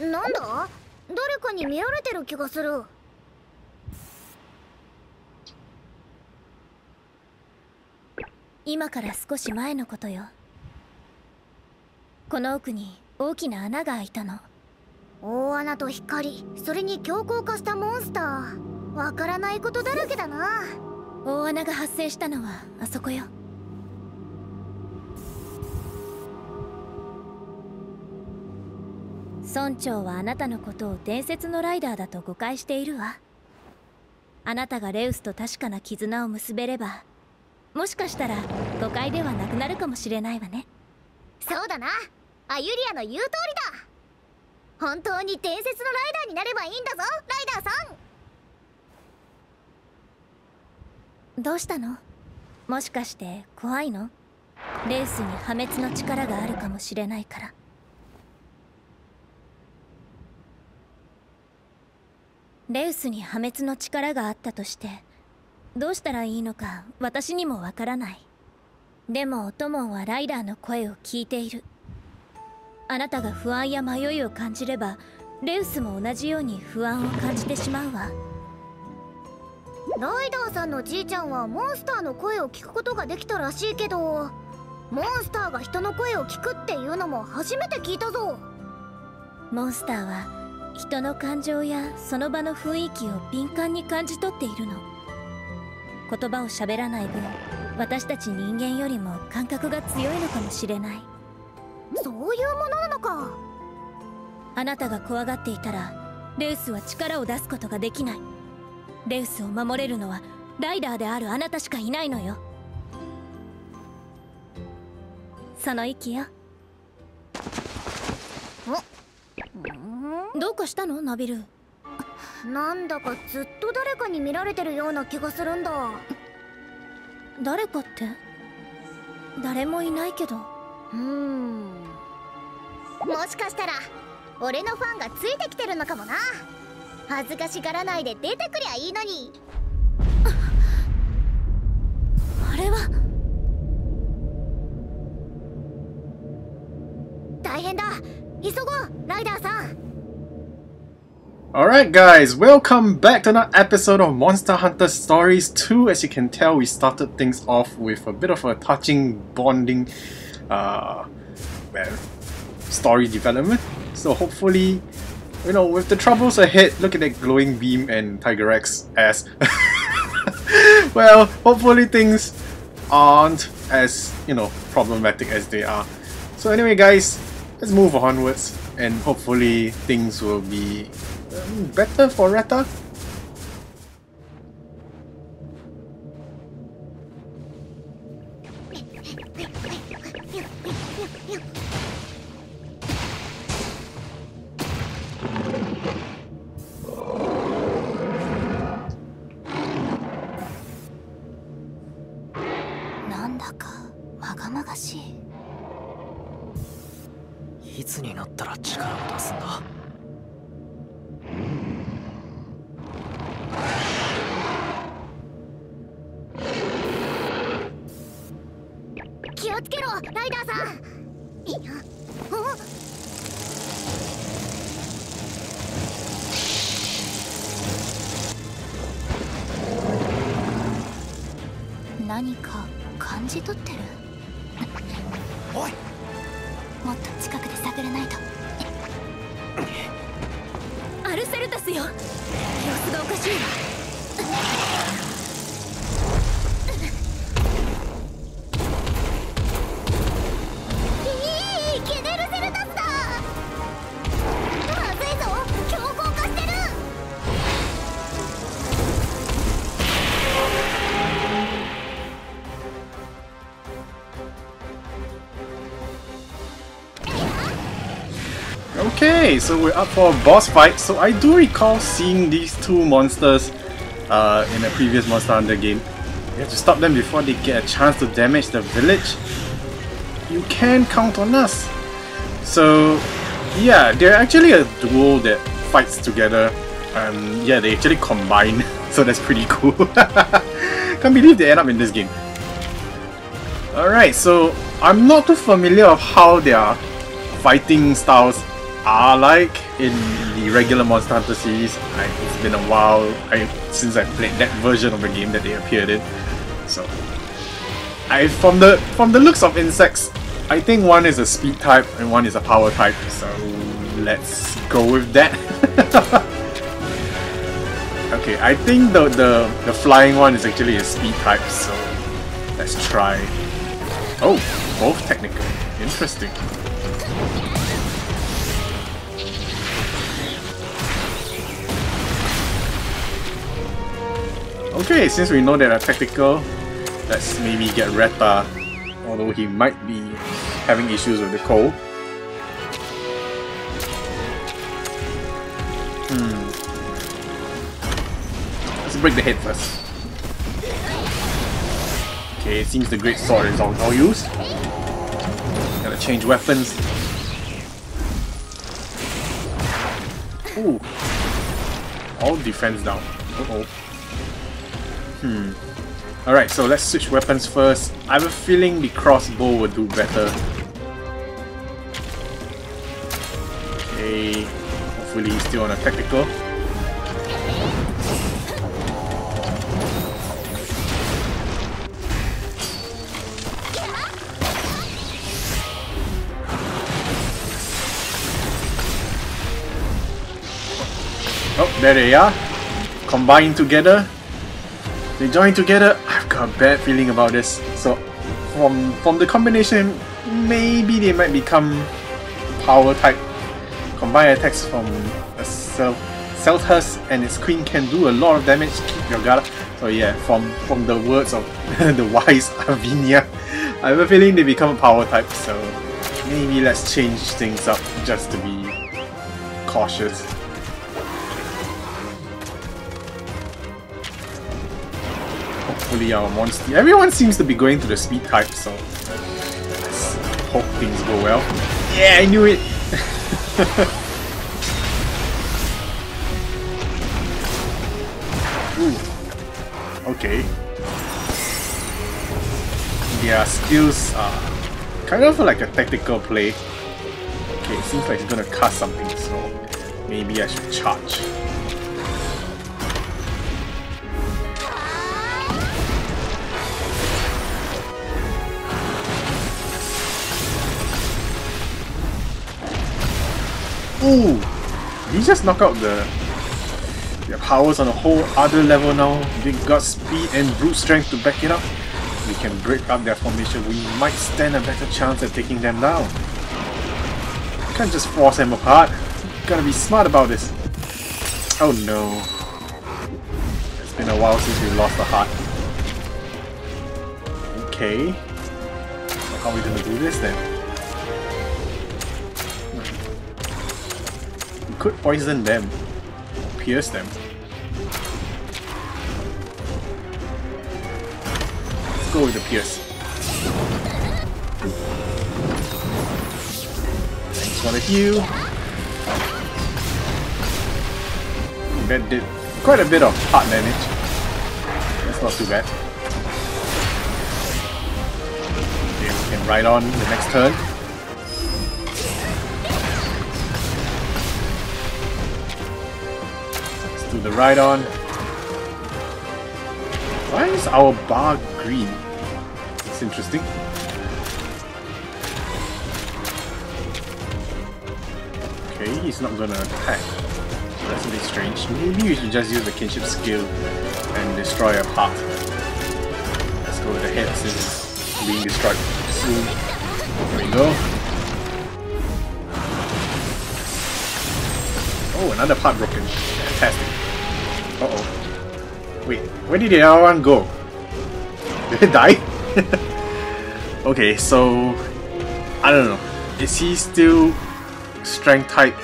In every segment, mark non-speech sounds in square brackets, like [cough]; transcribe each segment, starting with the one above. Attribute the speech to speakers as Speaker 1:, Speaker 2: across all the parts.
Speaker 1: なんだ？誰かに見られてる気がする。
Speaker 2: 今から少し前のことよ。この奥に大きな穴が開いたの。
Speaker 1: 大穴と光それに強硬化したモンスター。わからないことだらけだな。
Speaker 2: 大穴が発生したのはあそこよ村長はあなたのことを伝説のライダーだと誤解しているわ。あなたがレウスと確かな絆を結べればもしかしたら誤解ではなくなるかもしれないわね。
Speaker 1: そうだな。アユリアの言う通りだ。本当に伝説のライダーになればいいんだぞライダーさ
Speaker 2: ん。どうしたの？もしかして怖いの？レースに破滅の力があるかもしれないからレウスに破滅の力があったとしてどうしたらいいのか私にもわからない。でもオトモンはライダーの声を聞いている。あなたが不安や迷いを感じればレウスも同じように不安を感じてしまうわ。
Speaker 1: ライダーさんのじいちゃんはモンスターの声を聞くことができたらしいけどモンスターが人の声を聞くっていうのも初めて聞いたぞ。
Speaker 2: モンスターは人の感情やその場の雰囲気を敏感に感じ取っているの。言葉を喋らない分私たち人間よりも感覚が強いのかもしれない。
Speaker 1: そういうものなのか。
Speaker 2: あなたが怖がっていたらレウスは力を出すことができない。レウスを守れるのはライダーであるあなたしかいないのよ。その息よどうかしたの？ナビル。
Speaker 1: なんだかずっと誰かに見られてるような気がするんだ。
Speaker 2: 誰かって？誰もいないけど。
Speaker 1: うん。もしかしたら俺のファンがついてきてるのかもな。恥ずかしがらないで出てくりゃいいのに。
Speaker 2: あれは？
Speaker 1: 大変だ
Speaker 3: Alright guys, welcome back to another episode of Monster Hunter Stories 2. As you can tell, we started things off with a bit of a touching, bonding uh, story development. So hopefully, you know, with the troubles ahead, look at that glowing beam and Tigrex ass. [laughs] well, hopefully things aren't as, you know, problematic as they are. So anyway guys, let's move onwards and hopefully things will be um, better for
Speaker 2: Ratha. い
Speaker 4: つになったら力を出すんだ？
Speaker 3: Okay, so we're up for a boss fight. So I do recall seeing these two monsters uh, in a previous Monster Hunter game. You have to stop them before they get a chance to damage the village. You can count on us. So yeah, they're actually a duo that fights together. Um, yeah, they actually combine, [laughs] so that's pretty cool. [laughs] Can't believe they end up in this game. Alright, so I'm not too familiar of how their fighting styles are like in the regular Monster Hunter series. I, it's been a while I, since I played that version of the game that they appeared in. So, I from the from the looks of insects, I think one is a speed type and one is a power type. So let's go with that. [laughs] okay, I think the, the the flying one is actually a speed type. So let's try. Oh, both technical. Interesting. Okay, since we know that are tactical, let's maybe get Ratha, although he might be having issues with the cold. Hmm. Let's break the head first. Okay, it seems the Great Sword is all, all used. Gotta change weapons. Ooh. All defense down. Uh oh. Hmm. Alright, so let's switch weapons first. I have a feeling the crossbow would do better. Okay. Hopefully he's still on a tactical. Oh, there they are. Combined together. They join together. I've got a bad feeling about this. So, from from the combination, maybe they might become power type. Combined attacks from a Seltas and its queen can do a lot of damage. Keep your guard. So yeah, from from the words of [laughs] the wise Arvinia, I have a feeling they become a power type. So maybe let's change things up just to be cautious. Hopefully our monster... Everyone seems to be going to the speed type, so let's hope things go well. Yeah, I knew it! [laughs] Okay. Their skills are kind of like a tactical play. Okay, it seems like he's gonna cast something, so maybe I should charge. Ooh! You just knock out the their powers on a whole other level now. They got speed and brute strength to back it up. We can break up their formation. We might stand a better chance at taking them down. Can't just force them apart. Gotta be smart about this. Oh no. It's been a while since we lost the heart. Okay. How are we gonna do this then? Could poison them. Pierce them. Let's go with the pierce. Thanks for the heal. That did quite a bit of heart damage. That's not too bad. Okay, we can ride on the next turn. The ride on. Why is our bar green? It's interesting. Okay, he's not gonna attack. That's a bit strange. Maybe we should just use the kinship skill and destroy a part. Let's go with the head since it's being destroyed soon. There we go. Oh, another part broken. Fantastic. Uh-oh. Wait, where did the other one go? [laughs] Did it die? [laughs] okay, so... I don't know. Is he still strength type?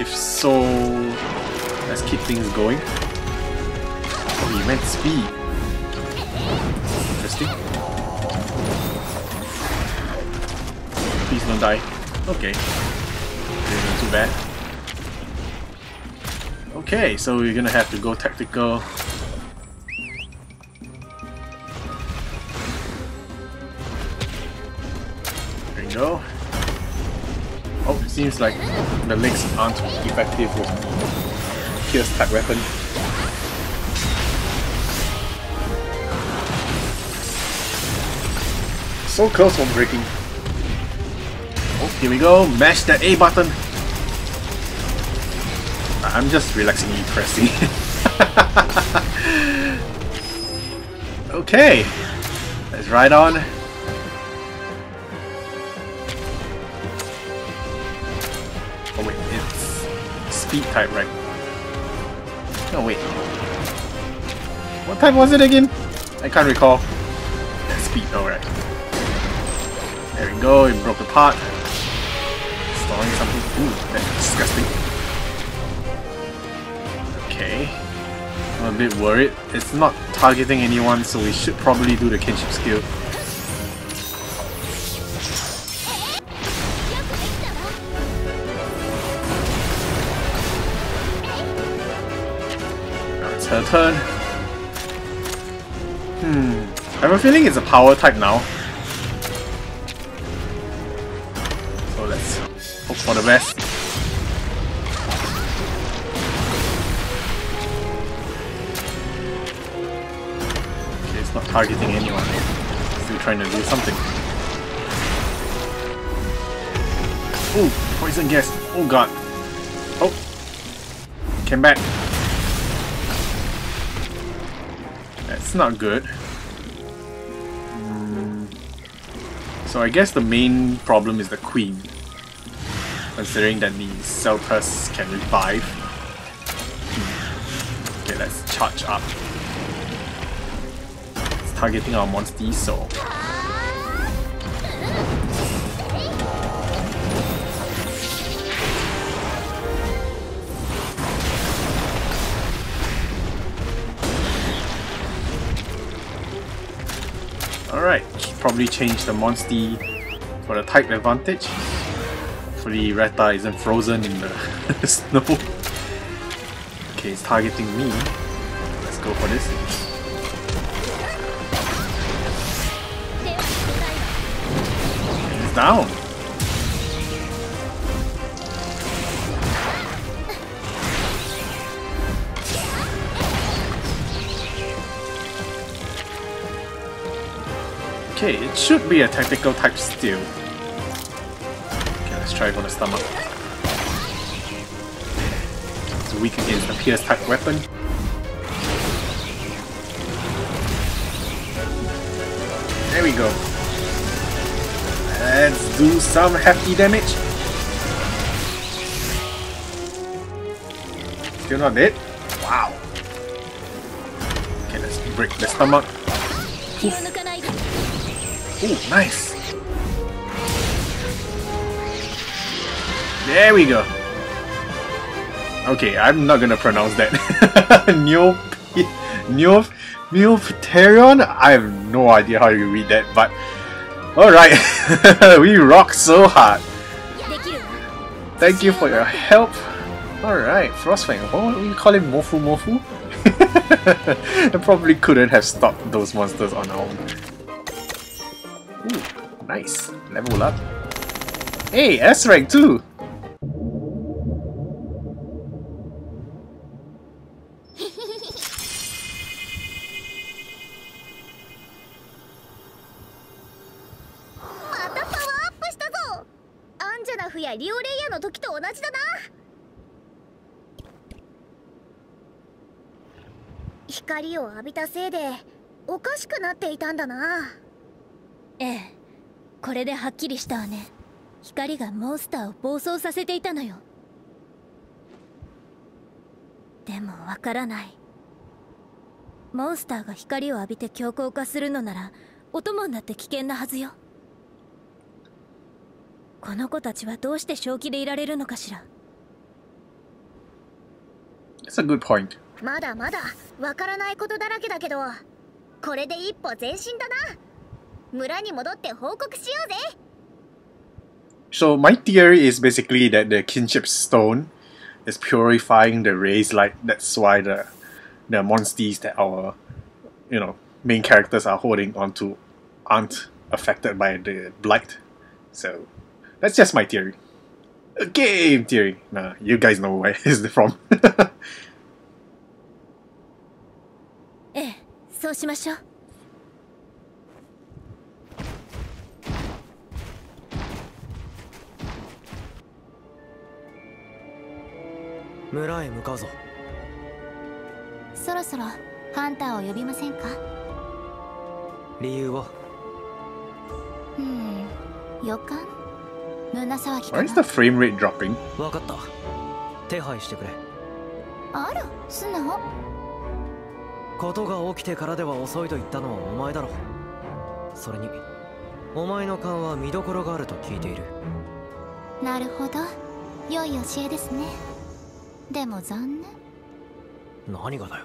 Speaker 3: If so, let's keep things going. Oh, he meant speed. Interesting. Please don't die. Okay. Not too bad. Okay, so we're gonna have to go tactical. There you go. Oh, it seems like the legs aren't effective with Pierce type weapon. So close from breaking. Oh, here we go. Mash that A button. I'm just relaxingly pressing. [laughs] okay. Let's ride on. Oh wait, it's speed type, right? No, wait. What type was it again? I can't recall. [laughs] Speed, alright. There we go, it broke apart. Storing something. Ooh, that's disgusting. A bit worried. It's not targeting anyone, so we should probably do the kinship skill. Now it's her turn. Hmm. I have a feeling it's a power type now. So let's hope for the best. Targeting anyone. Still trying to do something. Ooh, poison gas. Oh god. Oh. Came back. That's not good. Hmm. So I guess the main problem is the queen. Considering that the Seltas can revive. Hmm. Okay, let's charge up. Targeting our monster, so Alright, probably change the Monstie for the type advantage. Hopefully Ratha isn't frozen in the [laughs] snow. Okay, it's targeting me. Let's go for this. Down! Okay, it should be a tactical type still. Okay, let's try for the stomach. It's weak against the pierce type weapon. There we go. Let's do some hefty damage. Still not dead? Wow. Okay, let's break the stomach. Oh, nice. There we go. Okay, I'm not gonna pronounce that. Neop... Neop... Neopterion? I have no idea how you read that, but Alright, [laughs] we rock so hard. Thank you for your help. Alright, Frostfang, what would we call him? Mofu Mofu? [laughs] I probably couldn't have stopped those monsters on our own. Ooh, nice. Level up. Hey, S rank too!
Speaker 1: 浴びたせいでおかしくなっていたんだな。
Speaker 2: ええ。これではっきりしたわね。光がモンスターを暴走させていたのよ。でもわからない。モンスターが光を浴びて強硬化するのならお供になって危険なはずよ。この子たちはどうして正気でいられるのかしら。
Speaker 3: That's a good point.
Speaker 1: まだまだわからないことだらけだけどこれで一歩前進だな村に戻って報告しようぜ
Speaker 3: So my theory is basically that the kinship stone is purifying the rays light. That's why the the monsters that our you know main characters are holding onto aren't affected by the blight. So that's just my theory. Game theory. Nah, you guys know where [laughs] is it from. [laughs]
Speaker 2: そうしましょう。
Speaker 4: 村へ向かうぞ。
Speaker 1: そろそろハンターを呼びませんか？
Speaker 4: 理由は
Speaker 1: うん。予感？胸騒ぎ
Speaker 3: Why
Speaker 1: か
Speaker 3: is
Speaker 1: な
Speaker 3: the frame rate dropping?
Speaker 4: 分かった。手配してくれ。
Speaker 1: あら素直
Speaker 4: ことが起きてからでは遅いと言ったのはお前だろそれにお前の勘は見どころがあると聞いている。
Speaker 1: なるほど。良い教えですね。でも残念。
Speaker 4: 何がだよ。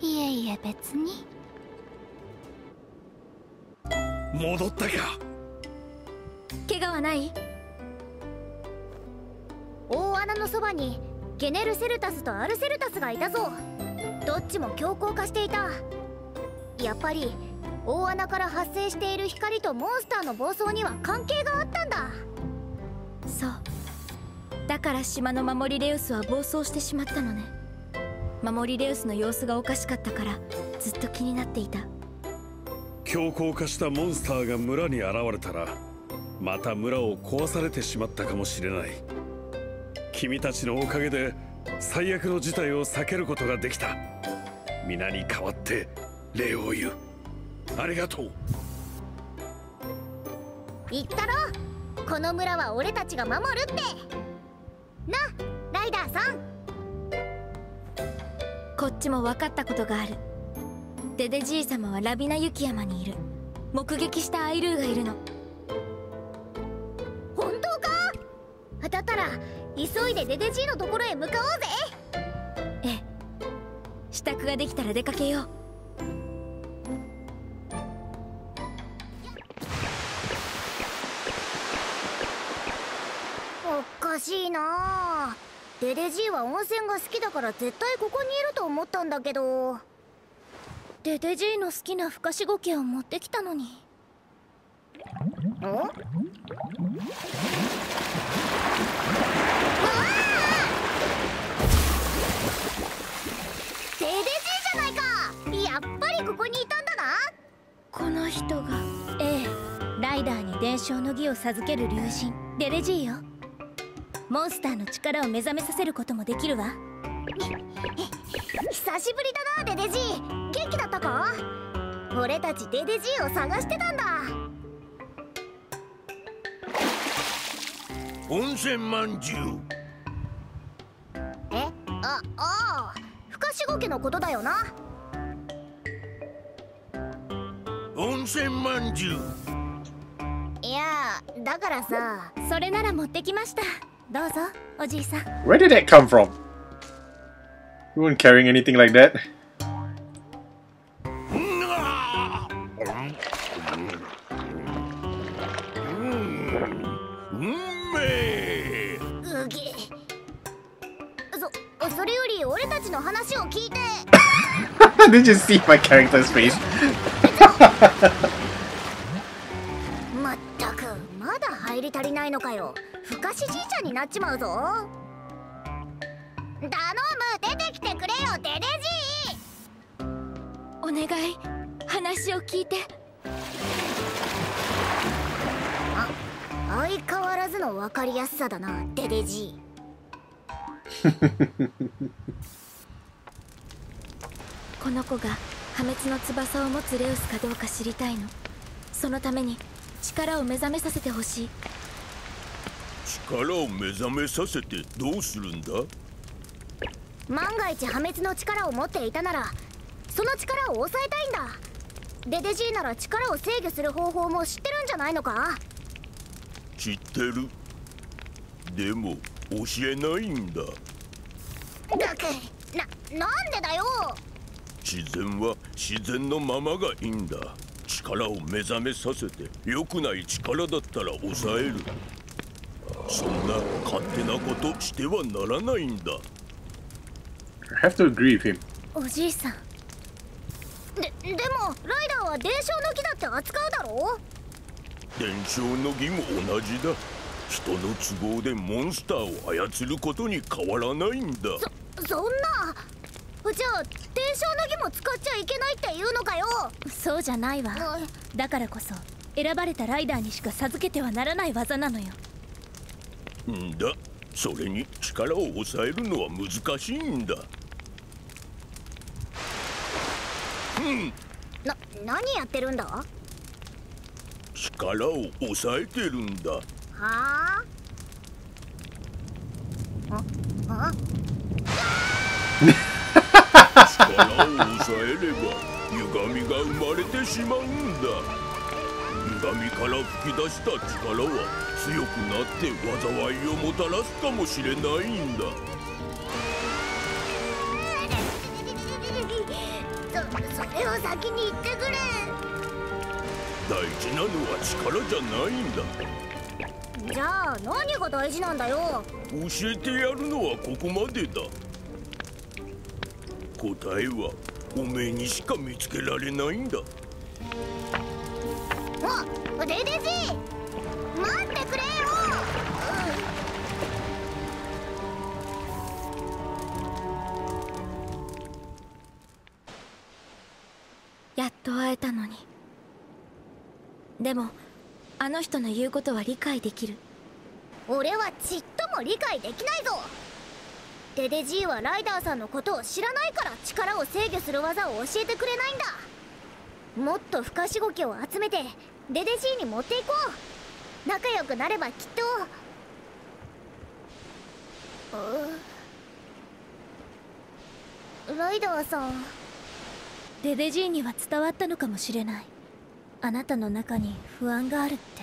Speaker 1: いえいえ別に。
Speaker 5: 戻ったか
Speaker 2: 怪我はない？
Speaker 1: 大穴のそばにゲネルセルタスとアルセルタスがいたぞどっちも強硬化していた。やっぱり大穴から発生している光とモンスターの暴走には関係があったんだ。
Speaker 2: そう。だから島の守りレウスは暴走してしまったのね。守りレウスの様子がおかしかったからずっと気になっていた。
Speaker 5: 強硬化したモンスターが村に現れたらまた村を壊されてしまったかもしれない。君たちのおかげで最悪の事態を避けることができた。皆に代わって礼を言う。ありがとう。
Speaker 1: 言ったろ。この村は俺たちが守るって。なライダーさん。
Speaker 2: こっちも分かったことがある。デデじい様はラビナ雪山にいる。目撃したアイルーがいるの。
Speaker 1: 本当か？だったら急いでデデジーのところへ向かおうぜ。
Speaker 2: ええ。支度ができたら出かけよう。
Speaker 1: おかしいな。あデデジーは温泉が好きだから絶対ここにいると思ったんだけど。
Speaker 2: デデじいの好きなふかしごけを持ってきたのに。
Speaker 1: お？ここにいたんだな。
Speaker 2: この人が。ええ。ライダーに伝承の儀を授ける竜神デレジーよ。モンスターの力を目覚めさせることもできるわ。
Speaker 1: 久しぶりだなデデジー。元気だったか？俺たちデデジーを探してたんだ。
Speaker 5: 温泉まんじゅう。
Speaker 1: え？あああ。ふかしご家のことだよな
Speaker 5: 温泉まんじゅう
Speaker 1: いやだからさ
Speaker 2: それなら持ってきましたどうぞおじいさん
Speaker 3: Where did that come from? You weren't carrying anything like that. [laughs]
Speaker 5: うんめえ
Speaker 1: うげそそれより俺たちの話を聞いて
Speaker 3: did you see my character's face?
Speaker 1: まったくまだ入り足りないのかよ。ふかしじいちゃんになっちまうぞ。頼む出てきてくれよデデジ
Speaker 2: お願い話を聞いて。
Speaker 1: ー相変わらずの分かりやすさだなデデジ [laughs]
Speaker 2: この子が破滅の翼を持つレウスかどうか知りたいの。そのために力を目覚めさせてほしい。
Speaker 5: 力を目覚めさせてどうするんだ？
Speaker 1: ー万が一破滅の力を持っていたならその力を抑えたいんだ。デデジーなら力を制御する方法も知ってるんじゃないのか？
Speaker 5: 知ってる。でも教えないんだ。
Speaker 1: だくななんでだよ？
Speaker 5: 自然は自然のままがいいんだ。力を目覚めさせて良くない力だったら抑える。そんな勝手なことしてはならないんだ。
Speaker 3: I have to agree with him.
Speaker 2: おじいさん。
Speaker 1: ででもライダーは伝承の木だって扱うだろ？
Speaker 5: 伝承の儀も同じだ。
Speaker 6: 人の都合でモンスターを操ることに変わらないんだ。
Speaker 1: そんなじゃあ伝承の儀も使っちゃいけないって言うのかよ。
Speaker 2: そうじゃないわ。
Speaker 1: う
Speaker 2: だからこそ選ばれたライダーにしか授けてはならない技なのよ。
Speaker 6: んだ。それに力を抑えるのは難しいんだ。
Speaker 1: な何やってるんだ？は
Speaker 6: 力を抑えてるんだ。
Speaker 1: あ？ああ？
Speaker 6: 力を抑えれば歪みが生まれてしまうんだ。歪みから吹き出した力は強くなって災いをもたらすかもしれないんだ。
Speaker 1: そそれを先に言ってくれ。
Speaker 6: 大事なのは力じゃないんだ。
Speaker 1: じゃあ何が大事なんだよ。
Speaker 6: 教えてやるのはここまでだ。答えはおめえにしか見つけられないんだ。
Speaker 1: あデデジ待ってくれよ。
Speaker 2: やっと会えたのに。でもあの人の言うことは理解できる。
Speaker 1: 俺はちっとも理解できないぞ。デデジーはライダーさんのことを知らないから力を制御する技を教えてくれないんだ。もっと不可思議を集めてデデジーに持っていこう。仲良くなればきっと。うライダーさん。
Speaker 2: デデジーには伝わったのかもしれない。あなたの中に不安があるって。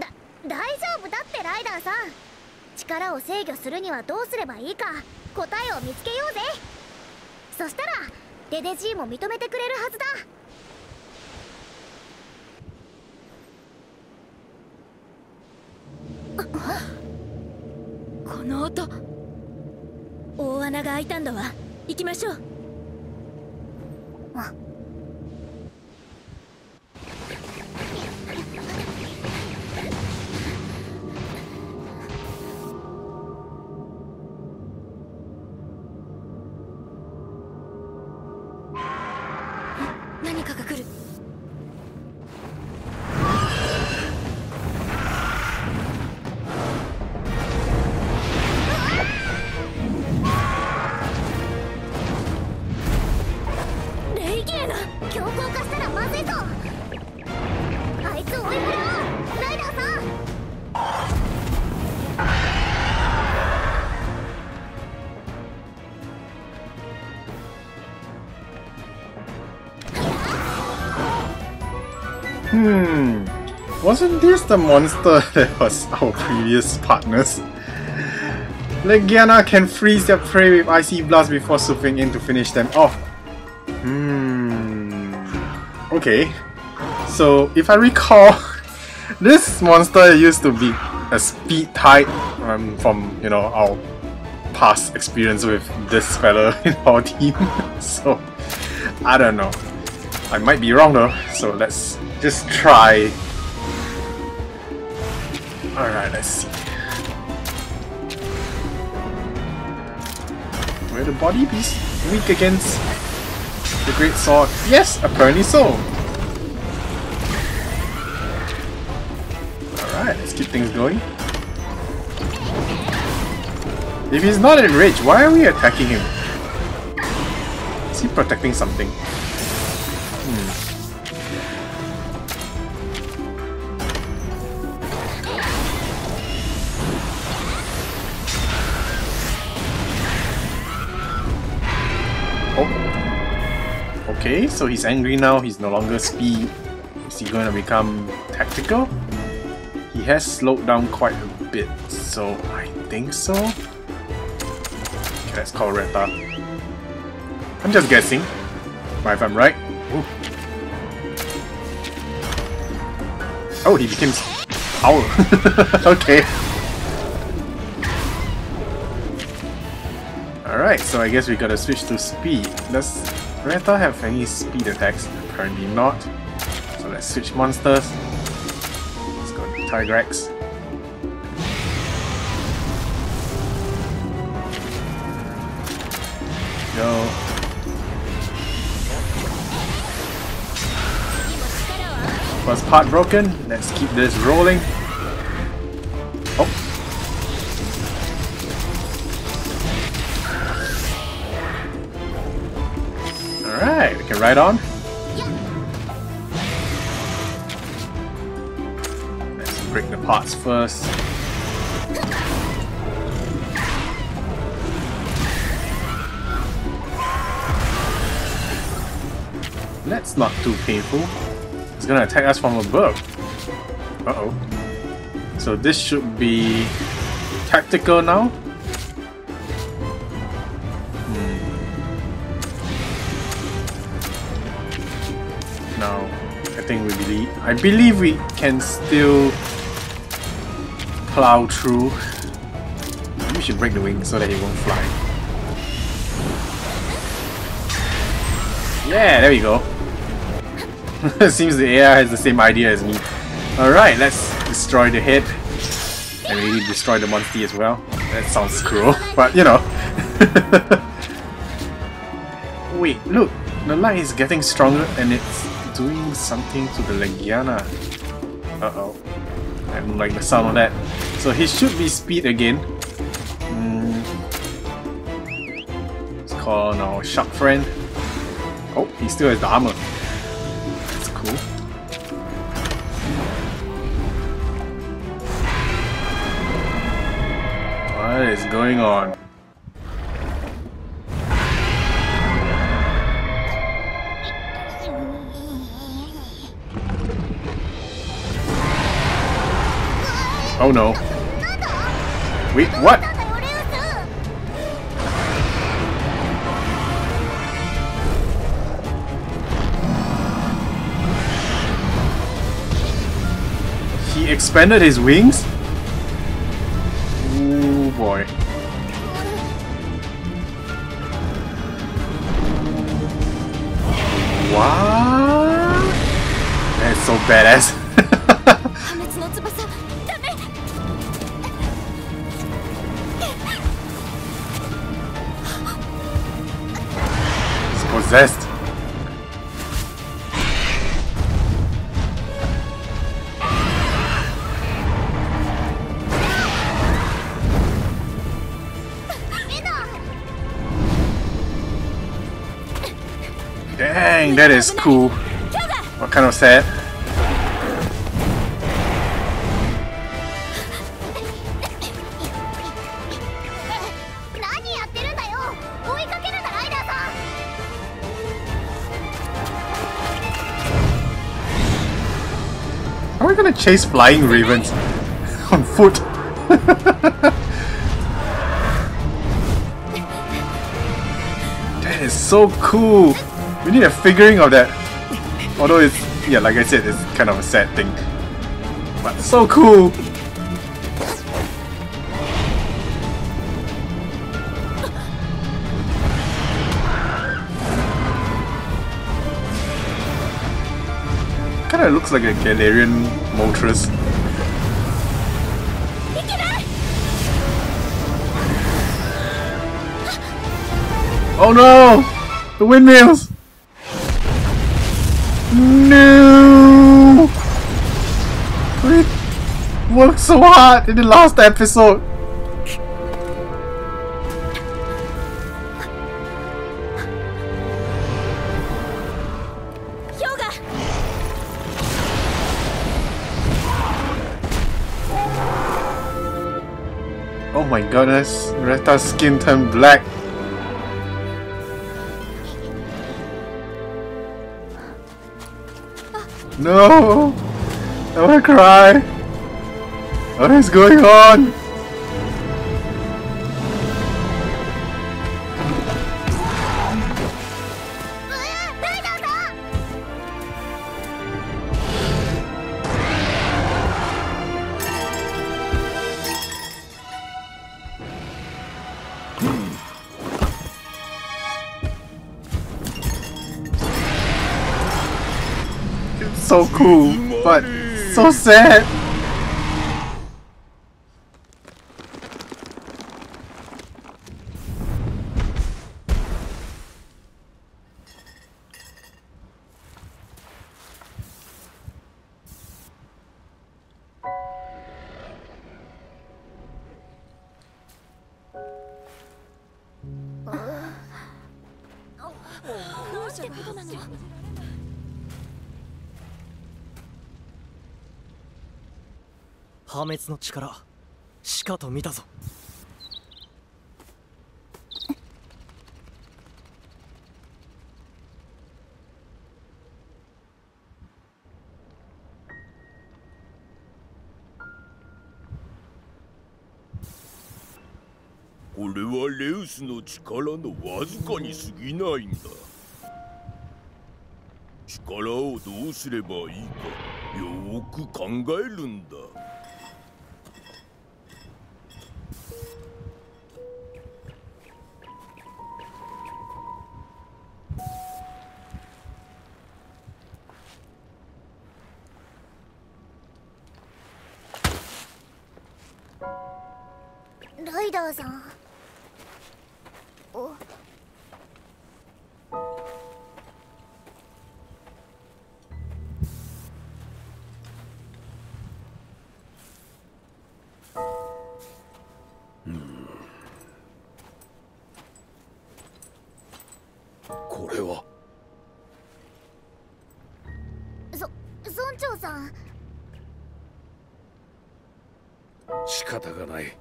Speaker 1: だ大丈夫だってライダーさん力を制御するにはどうすればいいか答えを見つけようぜ。そしたらデデジーも認めてくれるはずだ。
Speaker 2: この音。大穴が開いたんだわ。行きましょう。
Speaker 1: あ
Speaker 2: 何が来る。
Speaker 3: Wasn't this the monster [laughs] that was our previous partners? Legiana can freeze their prey with icy blast before swooping in to finish them off. Hmm. Okay. So if I recall, [laughs] this monster used to be a speed type um, from you know our past experience with this fella [laughs] in our team. so I don't know. I might be wrong though, so let's just try. Alright, let's see. Will the body be weak against the Great Sword? Yes, apparently so. Alright, let's keep things going. If he's not enraged, why are we attacking him? Is he protecting something? So he's angry now, he's no longer speed. Is he going to become tactical? He has slowed down quite a bit, so I think so. Okay, let's call Ratha. I'm just guessing, but if I'm right. Ooh. Oh, he became owl. [laughs] okay. Alright, so I guess we gotta switch to speed. Does Ratha have any speed attacks? Apparently not. So let's switch monsters. Let's go Tigrex. Go. First part broken. Let's keep this rolling. Oh. Can on. Let's break the parts first. That's not too painful. It's gonna attack us from above. Uh-oh. So this should be tactical now. I believe we can still plow through. We should break the wing so that he won't fly. Yeah, there we go. [laughs] Seems the AI has the same idea as me. Alright, let's destroy the head. And maybe destroy the monster as well. That sounds cruel, [laughs] but you know. [laughs] Wait, look! The light is getting stronger and it's doing something to the Legiana. Uh-oh. I don't like the sound of that. So he should be speed again. Mm. Let's call our shark friend. Oh, he still has the armor. That's cool. What is going on? Oh no. Wait, what? He expanded his wings? Oh boy. What? That's so badass. cool. Well, kind of
Speaker 1: sad.
Speaker 3: How are we gonna chase flying ravens [laughs] on foot? [laughs] that is so cool! We need a figuring of that. Although it's, yeah, like I said, it's kind of a sad thing. But so cool! Kinda looks like a Galarian Moltres. Oh no! The windmills! Worked so hard in the last episode. Oh my goodness, Ratha's skin turned black. No! I wanna cry! What is going on? So cool, but so sad.
Speaker 4: 破滅の力しかと見たぞ。
Speaker 6: これはレウスの力のわずかに過ぎないんだ。力をどうすればいいかよく考えるんだ。
Speaker 1: 村長さん。
Speaker 5: 仕方がない。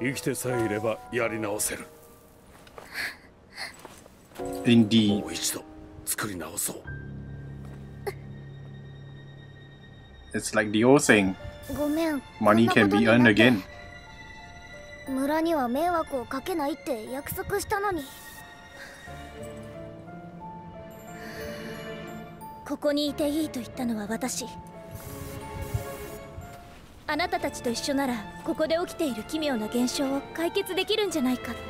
Speaker 5: 生きてさえいればやり直せる。[laughs]
Speaker 3: Indeed.
Speaker 5: もう一度作り直そう。
Speaker 3: It's like the old saying,
Speaker 1: ごめん。
Speaker 3: money can be earned again.
Speaker 1: 村には迷惑をかけないって約束したのに
Speaker 2: ここにいていいと言ったのは私。あなたたちと一緒ならここで起きている奇妙な現象を解決できるんじゃないかって。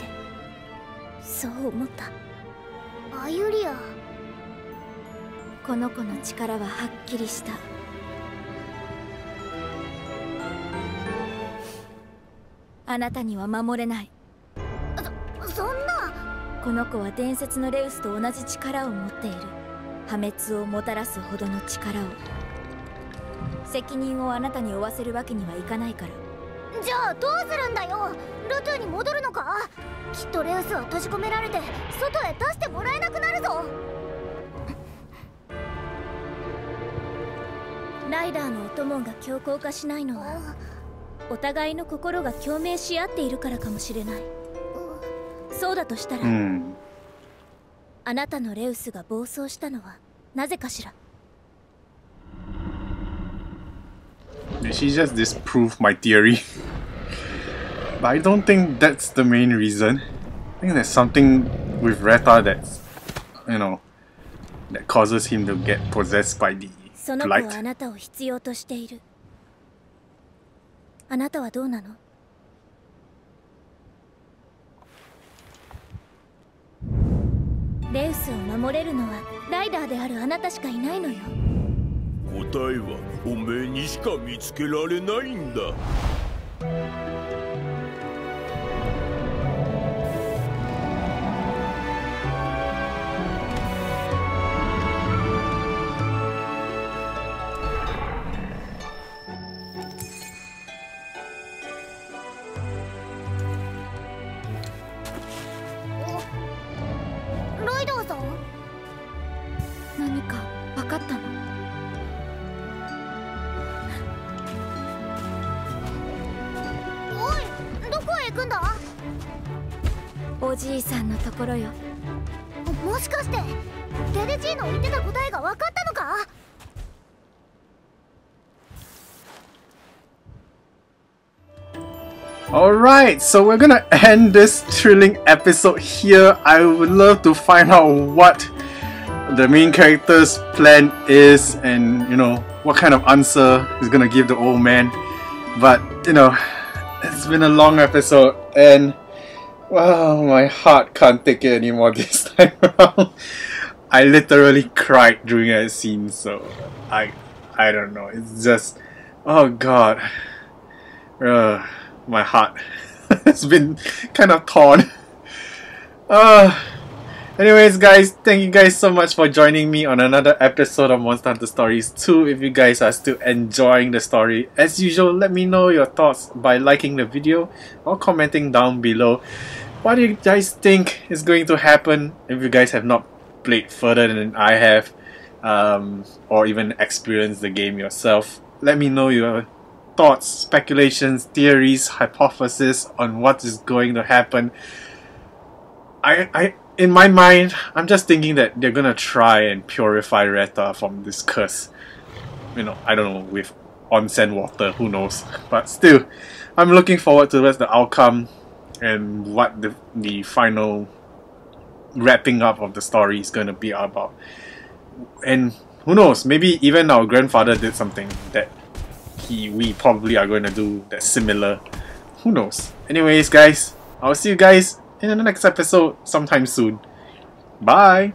Speaker 2: そう思った。
Speaker 1: アユリア。
Speaker 2: この子の力ははっきりした。あなたには守れない。
Speaker 1: そんな。
Speaker 2: この子は伝説のレウスと同じ力を持っている破滅をもたらすほどの力を。責任をあなたに負わせるわけにはいかないから。
Speaker 1: じゃあどうするんだよ？ルトゥに戻るのか？きっとレウスは閉じ込められて外へ出してもらえなくなるぞ。
Speaker 2: ライダーのお供が強硬化しないのはお互いの心が共鳴し合っているからかもしれない。そうだとしたら、
Speaker 3: Hmm.
Speaker 2: あなたのレウスが暴走したのはなぜかしら
Speaker 3: Did she just disprove my theory? but I don't think that's the main reason. I think there's something with Reta that's, you know, that causes him to get possessed by the
Speaker 2: その子はあ.なたを必要としているあなたはどうなのレウスを守れるのはライダーであるあなたしかいないのよ。
Speaker 6: 答えはおめえにしか見つけられないんだ。
Speaker 1: さん
Speaker 2: のところよ
Speaker 1: もしかしてデデジーの言ってた答えが分かったのか
Speaker 3: Alright, so we're gonna end this thrilling episode here. I would love to find out what the main character's plan is and, you know, what kind of answer he's gonna give the old man. But, you know, it's been a long episode and, wow, my heart can't take it anymore [laughs] this time around. I literally cried during that scene, so I, I don't know. It's just, oh god. Uh, my heart [laughs] has been kind of torn. [laughs] Uh, anyways, guys, thank you guys so much for joining me on another episode of Monster Hunter Stories 2. If you guys are still enjoying the story, as usual, let me know your thoughts by liking the video or commenting down below. What do you guys think is going to happen if you guys have not played further than I have, um, or even experienced the game yourself. Let me know your thoughts, speculations, theories, hypotheses on what is going to happen. I, I, in my mind, I'm just thinking that they're gonna try and purify Ratha from this curse. You know, I don't know, with onsen water, who knows. But still, I'm looking forward to the outcome and what the, the final wrapping up of the story is gonna be about. And who knows, maybe even our grandfather did something that he we probably are going to do that's similar. Who knows? Anyways, guys, I'll see you guys in the next episode sometime soon. Bye!